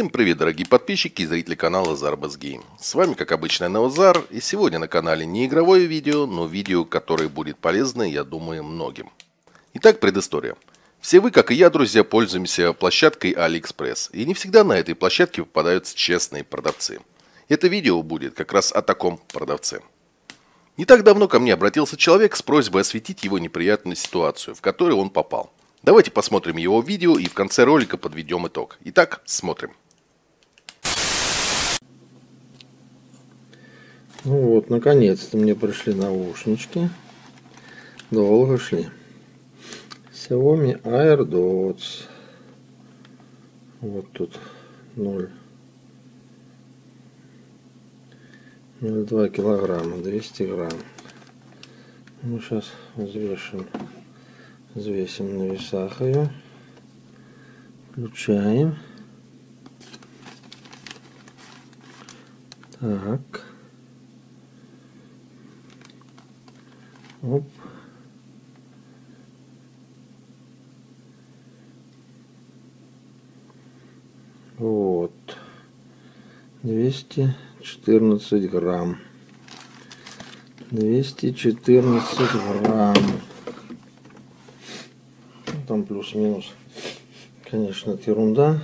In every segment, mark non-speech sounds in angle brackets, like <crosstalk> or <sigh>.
Всем привет, дорогие подписчики и зрители канала Zarbas Game. С вами, как обычно, Неозар, и сегодня на канале не игровое видео, но видео, которое будет полезно, я думаю, многим. Итак, предыстория. Все вы, как и я, друзья, пользуемся площадкой AliExpress, и не всегда на этой площадке попадаются честные продавцы. Это видео будет как раз о таком продавце. Не так давно ко мне обратился человек с просьбой осветить его неприятную ситуацию, в которую он попал. Давайте посмотрим его видео и в конце ролика подведем итог. Итак, смотрим. Ну вот, наконец-то мне пришли наушнички. Долго шли. Xiaomi AirDots. Вот тут 0. 0,2 килограмма, 200 грамм. Ну, сейчас взвешиваем. Взвесим на весах ее. Включаем. Так. Оп. Вот. 214 грамм. 214 грамм. Там плюс-минус. Конечно, это ерунда.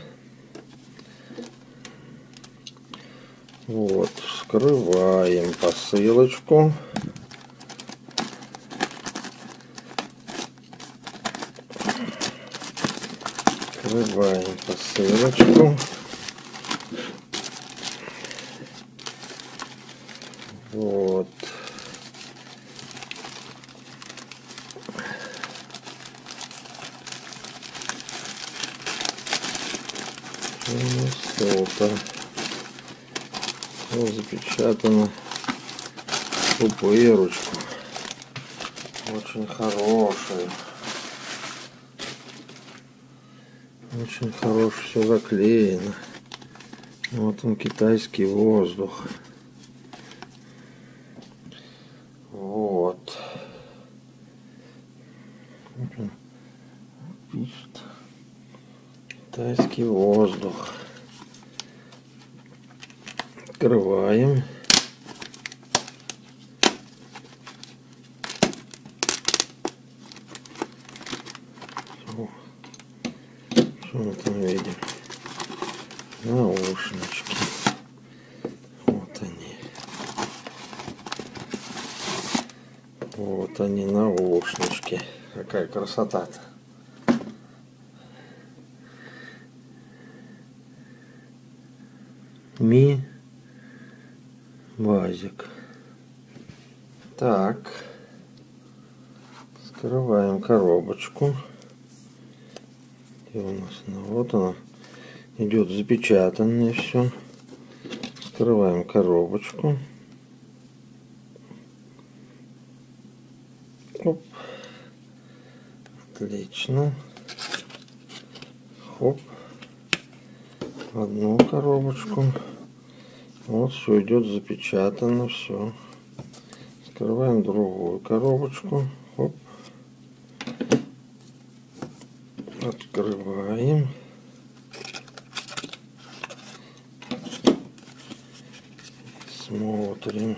Вот. Вскрываем посылочку. Открываем посылочку. Вот. Что-то Все запечатано пупырочку. Очень хорошая. Очень хорошо все заклеено. Вот он китайский воздух. Вот. Пишет. Китайский воздух. Открываем. Мы там видим? Наушнички. Вот они. Вот они, наушнички. Какая красота-то. Ми Вазик. Так. Скрываем коробочку. Где у нас? Ну, вот она. Идет запечатанное все. Скрываем коробочку. Оп. Отлично. Хоп. Одну коробочку. Вот все идет запечатано, все. Скрываем другую коробочку. Хоп. Открываем. Смотрим.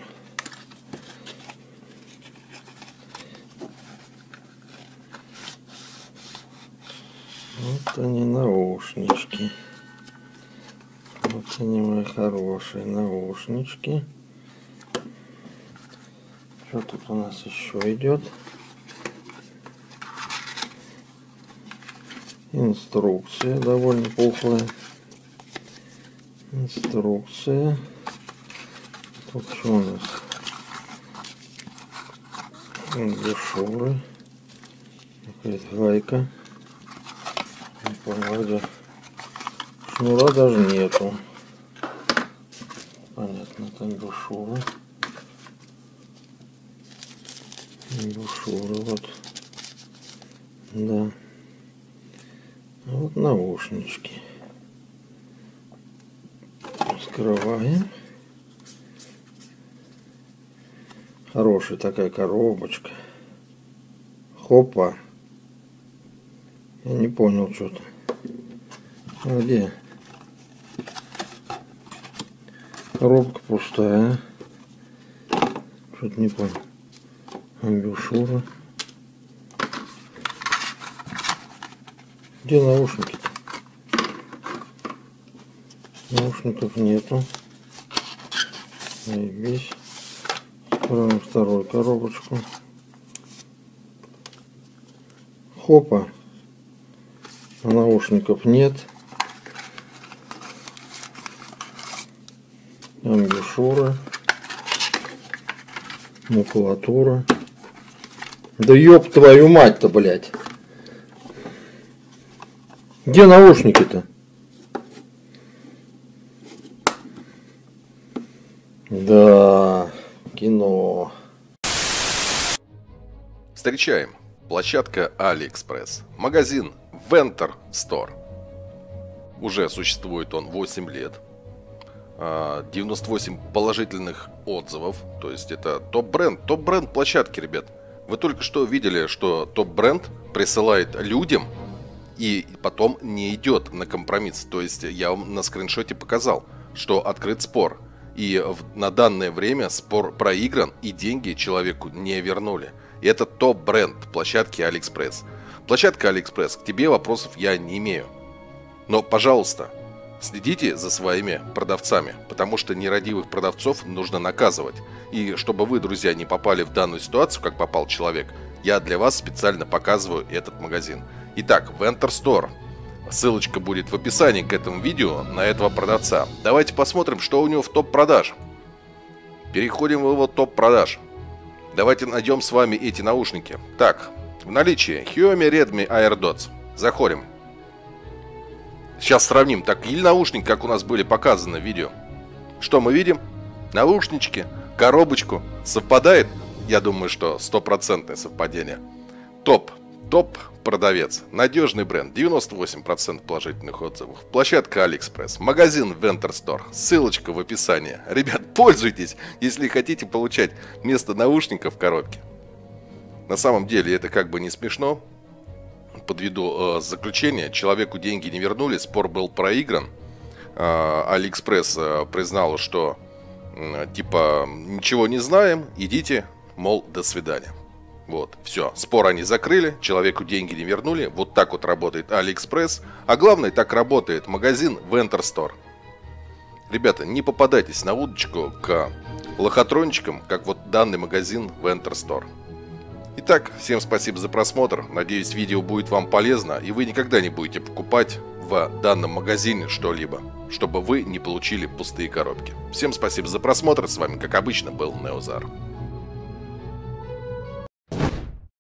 Вот они наушнички. Вот они мои хорошие наушнички. Что тут у нас еще идет? Инструкция довольно пухлая. Инструкция. Тут что у нас? Дешевый. Какая-то гайка. Где. Шнура даже нету. Понятно, это брошюра. Брошюра вот. Да. Вот наушнички. Скрываем. Хорошая такая коробочка. Хопа. Я не понял что-то. А где? Коробка пустая. Что-то не понял. Амбушюра. Где наушники-то? Наушников нету. Заебись. Откроем вторую коробочку. Хопа. Наушников нет. Амбушюра. Макулатура. Да ёб твою мать-то, блядь. Где наушники-то? Да, кино. Встречаем. Площадка AliExpress. Магазин Venter Store. Уже существует он 8 лет. 98 а, положительных отзывов. То есть это топ-бренд. Топ-бренд площадки, ребят. Вы только что видели, что топ-бренд присылает людям и потом не идет на компромисс. То есть я вам на скриншоте показал, что открыт спор – и в, на данное время спор проигран и деньги человеку не вернули. И это топ-бренд площадки AliExpress. Площадка AliExpress, к тебе вопросов я не имею. Но, пожалуйста, следите за своими продавцами, потому что нерадивых продавцов нужно наказывать. И чтобы вы, друзья, не попали в данную ситуацию, как попал человек, я для вас специально показываю этот магазин. Итак, Venter Store – Ссылочка будет в описании к этому видео на этого продавца. Давайте посмотрим, что у него в топ-продаж. Переходим в его топ-продаж. Давайте найдем с вами эти наушники. Так, в наличии Xiaomi Redmi AirDots. Заходим. Сейчас сравним, так или наушники, как у нас были показаны в видео. Что мы видим? Наушнички, коробочку. Совпадает? Я думаю, что стопроцентное совпадение. Топ. Топ продавец. Надежный бренд. 98% положительных отзывов. Площадка AliExpress. Магазин Venter Store. Ссылочка в описании. Ребят, <laughs> пользуйтесь, если хотите получать вместо наушников в коробке. На самом деле это как бы не смешно. Подведу э, заключение. Человеку деньги не вернули, спор был проигран. Э, AliExpress э, признал, что э, типа ничего не знаем, идите, мол, до свидания. Вот, все, спор они закрыли, человеку деньги не вернули, вот так вот работает AliExpress, а главное, так работает магазин Store. Ребята, не попадайтесь на удочку к лохотрончикам, как вот данный магазин Store. Итак, всем спасибо за просмотр, надеюсь видео будет вам полезно и вы никогда не будете покупать в данном магазине что-либо, чтобы вы не получили пустые коробки. Всем спасибо за просмотр, с вами как обычно был Неозар.